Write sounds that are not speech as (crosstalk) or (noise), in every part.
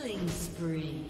Killing spree.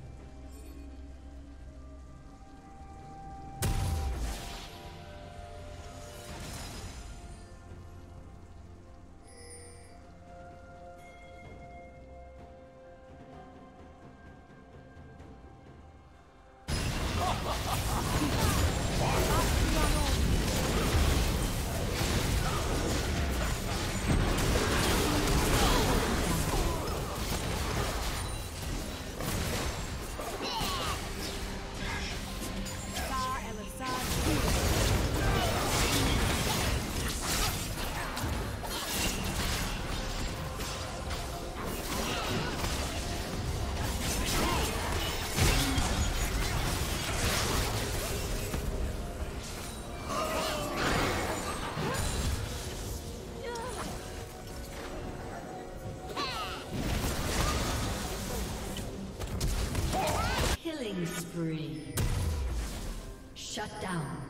Shut down.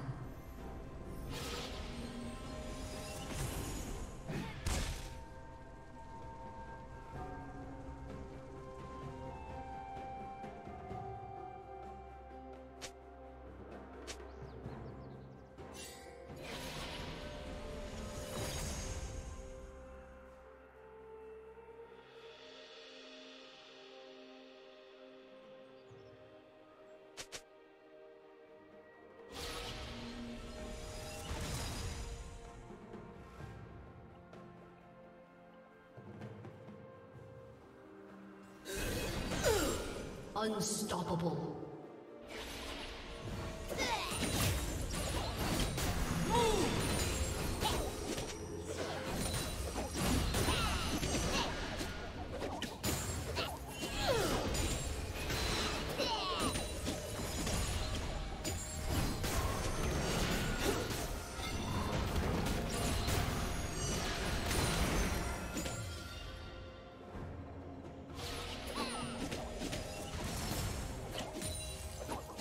Unstoppable.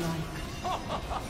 Godlike. (laughs)